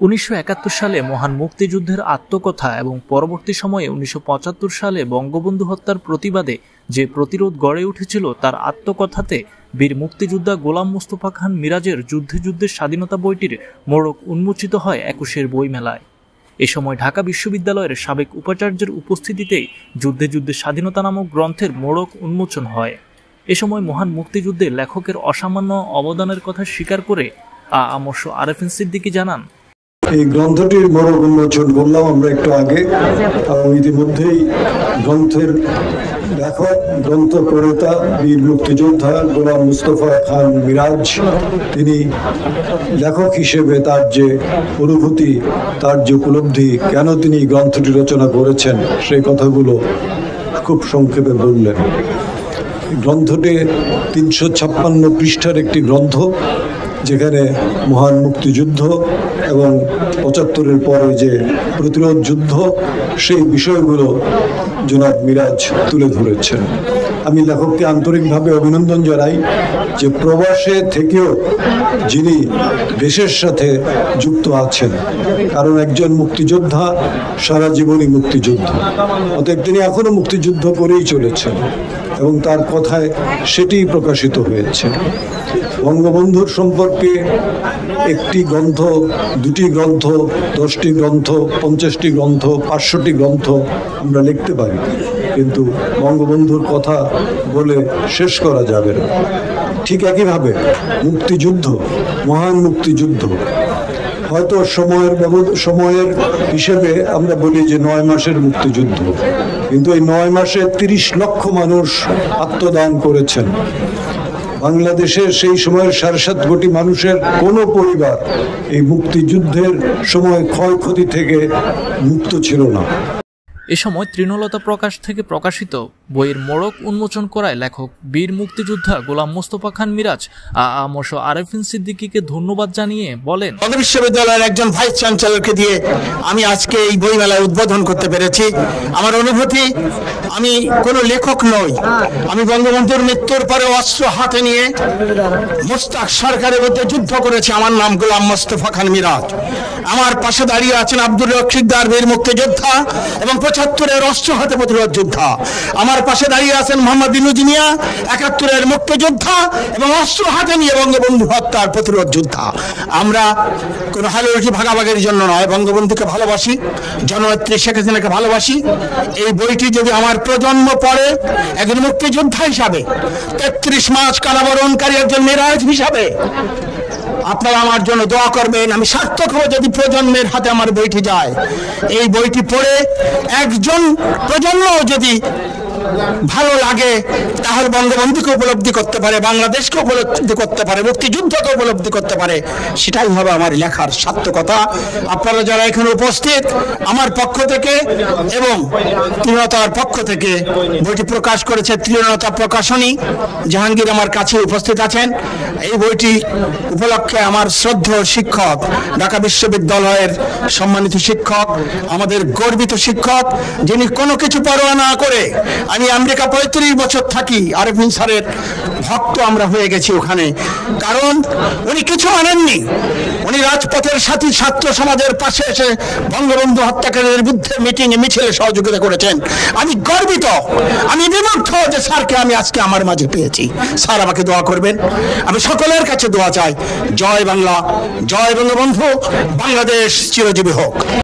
উনিশশো একাত্তর সালে মহান মুক্তিযুদ্ধের আত্মকথা এবং পরবর্তী সময়ে উনিশশো পঁচাত্তর সালে বঙ্গবন্ধু হত্যার প্রতিবাদে যে প্রতিরোধ গড়ে উঠেছিল তার আত্মকথাতে বীর মুক্তিযোদ্ধা গোলাম মোস্তফা খান মিরাজের যুদ্ধে যুদ্ধের স্বাধীনতা বইটির মোড়ক উন্মোচিত হয় একুশের বইমেলায়। এ সময় ঢাকা বিশ্ববিদ্যালয়ের সাবেক উপাচার্যের উপস্থিতিতেই যুদ্ধে যুদ্ধে স্বাধীনতা নামক গ্রন্থের মোড়ক উন্মোচন হয়। এ সময় মহান মুক্তিযুদ্ধে লেখকের অসামান্য অবদানের কথা স্বীকার করে আ আমর্ষ আরেফিন সিদ্দিকী জানান এই গ্রন্থটির মোড়ক উন্মোচন করলাম আমরা একটু আগে এবং ইতিমধ্যেই গ্রন্থের লেখক গ্রন্থ প্রণেতা বীর মুক্তিযোদ্ধা গোলাম মুস্তফা খান মিরাজ, তিনি লেখক হিসেবে তার যে অনুভূতি, তার যে উপলব্ধি, কেন তিনি গ্রন্থটি রচনা করেছেন, সেই কথাগুলো খুব সংক্ষেপে বললেন। গ্রন্থটি তিনশো ছাপ্পান্ন পৃষ্ঠার একটি গ্রন্থ, যেখানে মহান মুক্তিযুদ্ধ এবং পঁচাত্তরের পরে যে প্রতিরোধ যুদ্ধ, সেই বিষয়গুলো জনাব মিরাজ তুলে ধরেছেন। আমি লেখককে আন্তরিকভাবে অভিনন্দন জানাই যে প্রবাসে থেকেও যিনি দেশের সাথে যুক্ত আছেন, কারণ একজন মুক্তিযোদ্ধা সারা জীবনই মুক্তিযোদ্ধা। অতএব তিনি এখনও মুক্তিযুদ্ধ করেই চলেছেন। এবং তার কথায় সেটি প্রকাশিত হয়েছে। বঙ্গবন্ধুর সম্পর্কে একটি গ্রন্থ, দুটি গ্রন্থ, দশটি গ্রন্থ, পঞ্চাশটি গ্রন্থ, পাঁচশোটি গ্রন্থ আমরা লিখতে পারি, কিন্তু বঙ্গবন্ধুর কথা বলে শেষ করা যাবে না। ঠিক একইভাবে মুক্তিযুদ্ধ, মহান মুক্তিযুদ্ধ হয়তো সময়ের সময়ের হিসেবে আমরা বলি যে নয় মাসের মুক্তিযুদ্ধ। কিন্তু এই নয় মাসে তিরিশ লক্ষ মানুষ আত্মদান করেছেন। বাংলাদেশের সেই সময়ের সাড়ে সাত কোটি মানুষের কোনো পরিবার এই মুক্তিযুদ্ধের সময় ক্ষয়ক্ষতি থেকে মুক্ত ছিল না। এ সময় তৃণলতা প্রকাশ থেকে প্রকাশিত বইয়ের মোড়ক উন্মোচন করায় লেখক, বীর মুক্তিযোদ্ধা গোলাম মোস্তফা খান মিরাজ আ আমশ আরেফিন সিদ্দিকীকে ধন্যবাদ জানিয়ে বলেন বিশ্ববিদ্যালয়ের একজন ভাইস চ্যান্সেলরকে দিয়ে আমি আজকে এই বইমেলায় উদ্বোধন করতে পেরেছি। আমার অনুভূতি, আমি কোনো লেখক নই। আমি বঙ্গবন্ধুর মৃত্যুর পরে অস্ত্র হাতে নিয়ে মোস্তাক সরকারের মধ্যে যুদ্ধ করেছি। আমার নাম গোলাম মোস্তফা খান মিরাজ। আমার পাশে দাঁড়িয়ে আছেন আব্দুল রক্ষিকদার বীর মুক্তিযোদ্ধা এবং পঁচাত্তরের অস্ত্র হাতে প্রতিরোধ যোদ্ধা। আমার পাশে দাঁড়িয়ে আছেন মোহাম্মদ ইনুজ মিয়া একাত্তরের মুক্তিযোদ্ধা এবং অস্ত্র হাতে নিয়ে বঙ্গবন্ধু হত্যার প্রতিরোধ যোদ্ধা। আমরা কোনো হালুটি ভাগাভাগির জন্য নয়, বঙ্গবন্ধুকে ভালোবাসি, জননেত্রী শেখ হাসিনাকে ভালোবাসি। এই বইটি যদি আমার প্রজন্ম পড়ে, একজন মুক্তিযোদ্ধা হিসাবে, তেত্রিশ মাস কারাবরণকারী একজন মিরাজ হিসাবে, আপনারা আমার জন্য দোয়া করবেন, আমি সার্থক হব যদি প্রজন্মের হাতে আমার বইটি যায়। এই বইটি পড়ে একজন প্রজন্ম যদি ভালো লাগে, তাহলে বঙ্গবন্ধুকে উপলব্ধি করতে পারে, বাংলাদেশকে উপলব্ধি করতে পারে, মুক্তিযুদ্ধকে উপলব্ধি করতে পারে, সেটাই হবে আমার লেখার সার্থকতা। আপনারা যারা এখানে উপস্থিত, আমার পক্ষ থেকে এবং তৃণতার পক্ষ থেকে বইটি প্রকাশ করেছে তৃণতা প্রকাশনী, জাহাঙ্গীর আমার কাছে উপস্থিত আছেন। এই বইটি উপলক্ষে আমার শ্রদ্ধ শিক্ষক, ঢাকা বিশ্ববিদ্যালয়ের সম্মানিত শিক্ষক, আমাদের গর্বিত শিক্ষক, যিনি কোনো কিছু পরোয়া না করে আমি আমেরিকা পঁয়ত্রিশ বছর থাকি আরেফিন স্যারের ভক্ত আমরা হয়ে গেছি ওখানে। কারণ উনি কিছু আনেননি উনি রাজপথের সাথী ছাত্র সমাজের পাশে এসে বঙ্গবন্ধু হত্যাকারীদের বিরুদ্ধে মিটিংয়ে মিছিলে সহযোগিতা করেছেন। আমি গর্বিত, আমি বিমুগ্ধ যে স্যারকে আমি আজকে আমার মাঝে পেয়েছি। স্যার আমাকে দোয়া করবেন। আমি সকলের কাছে দোয়া চাই। জয় বাংলা, জয় বঙ্গবন্ধু, বাংলাদেশ চিরজীবী হোক।